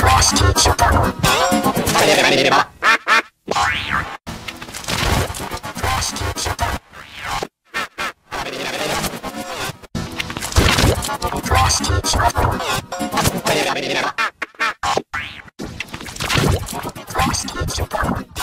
Frost Thank you.